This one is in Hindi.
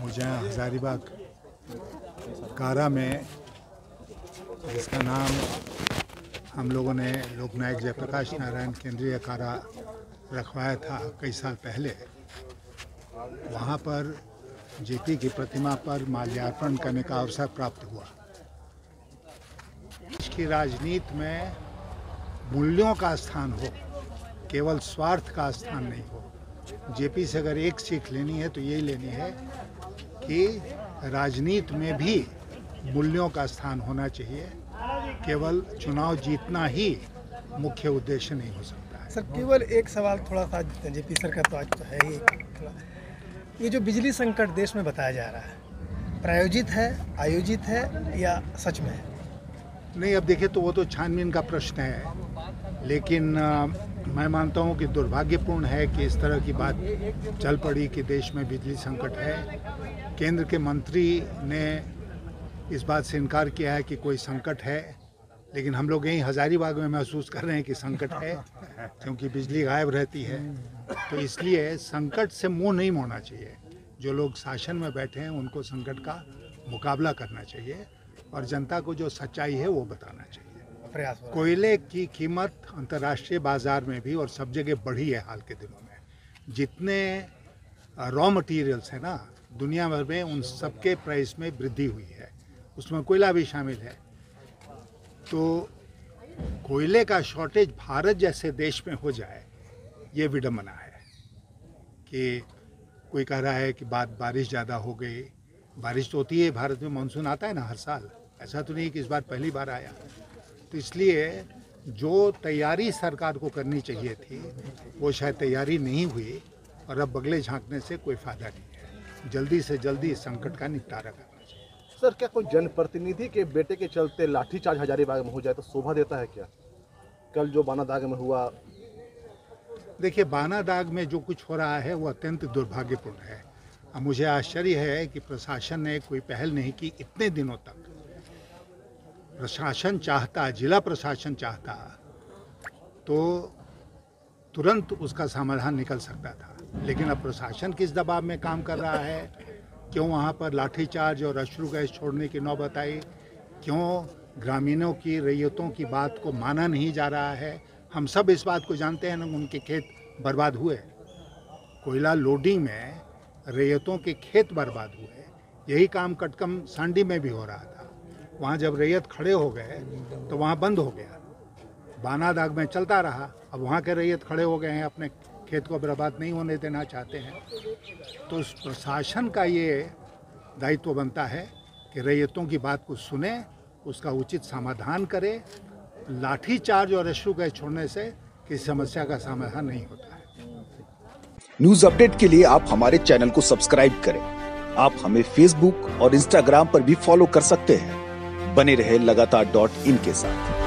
मुझे हजारीबाग, कारा में, जिसका नाम हम लोगों ने लोकनायक जयप्रकाश नारायण केंद्रीय कारा रखवाया था कई साल पहले वहाँ पर जेपी की प्रतिमा पर माल्यार्पण करने का अवसर प्राप्त हुआ। देश की राजनीति में मूल्यों का स्थान हो, केवल स्वार्थ का स्थान नहीं हो, जेपी से अगर एक सीख लेनी है तो यही लेनी है कि राजनीति में भी मूल्यों का स्थान होना चाहिए। केवल चुनाव जीतना ही मुख्य उद्देश्य नहीं हो सकता है। सर, केवल एक सवाल थोड़ा सा, जेपी सर का तो आज तो है ही। ये जो बिजली संकट देश में बताया जा रहा है प्रायोजित है आयोजित है या सच में है? नहीं अब देखिए तो वो तो छानबीन का प्रश्न है। लेकिन अ, मैं मानता हूँ कि दुर्भाग्यपूर्ण है कि इस तरह की बात चल पड़ी कि देश में बिजली संकट है। केंद्र के मंत्री ने इस बात से इनकार किया है कि कोई संकट है। लेकिन हम लोग यहीं हजारीबाग में महसूस कर रहे हैं कि संकट है क्योंकि बिजली गायब रहती है। तो इसलिए संकट से मुँह नहीं मोड़ना चाहिए। जो लोग शासन में बैठे हैं उनको संकट का मुकाबला करना चाहिए और जनता को जो सच्चाई है वो बताना चाहिए। प्रयास कोयले की कीमत अंतर्राष्ट्रीय बाज़ार में भी और सब जगह बढ़ी है हाल के दिनों में। जितने रॉ मटेरियल्स हैं ना दुनिया भर में उन सबके प्राइस में वृद्धि हुई है। उसमें कोयला भी शामिल है। तो कोयले का शॉर्टेज भारत जैसे देश में हो जाए, ये विडम्बना है कि कोई कह रहा है कि बात बारिश ज़्यादा हो गई। बारिश तो होती है, भारत में मानसून आता है ना हर साल। ऐसा तो नहीं कि इस बार पहली बार आया। तो इसलिए जो तैयारी सरकार को करनी चाहिए थी, वो शायद तैयारी नहीं हुई और अब बगले झांकने से कोई फ़ायदा नहीं है। जल्दी से जल्दी इस संकट का निपटारा करना चाहिए। सर, क्या कोई जनप्रतिनिधि के बेटे के चलते लाठीचार्ज हजारीबाग में हो जाए तो शोभा देता है क्या? कल जो बाना दाग में हुआ। देखिए बाना दाग में जो कुछ हो रहा है, वो अत्यंत दुर्भाग्यपूर्ण है। मुझे आश्चर्य है कि प्रशासन ने कोई पहल नहीं की इतने दिनों तक। प्रशासन चाहता, जिला प्रशासन चाहता तो तुरंत उसका समाधान निकल सकता था। लेकिन अब प्रशासन किस दबाव में काम कर रहा है? क्यों वहाँ पर लाठीचार्ज और अश्रु गैस छोड़ने की नौबत आई? क्यों ग्रामीणों की रैयतों की बात को माना नहीं जा रहा है? हम सब इस बात को जानते हैं ना, उनके खेत बर्बाद हुए। कोयला लोडिंग में रैयतों के खेत बर्बाद हुए। यही काम कटकम सांडी में भी हो रहा था। वहाँ जब रैयत खड़े हो गए तो वहाँ बंद हो गया। बाना दाग में चलता रहा। अब वहाँ के रैयत खड़े हो गए हैं अपने खेत को बर्बाद नहीं होने देना चाहते हैं तो उस प्रशासन का ये दायित्व बनता है कि रैयतों की बात को सुने, उसका उचित समाधान करे, लाठीचार्ज और अश्रु गैस छोड़ने से किसी समस्या का समाधान नहीं होता है। न्यूज़ अपडेट के लिए आप हमारे चैनल को सब्सक्राइब करें। आप हमें फेसबुक और इंस्टाग्राम पर भी फॉलो कर सकते हैं। बने रहे लगातार डॉट इन के साथ।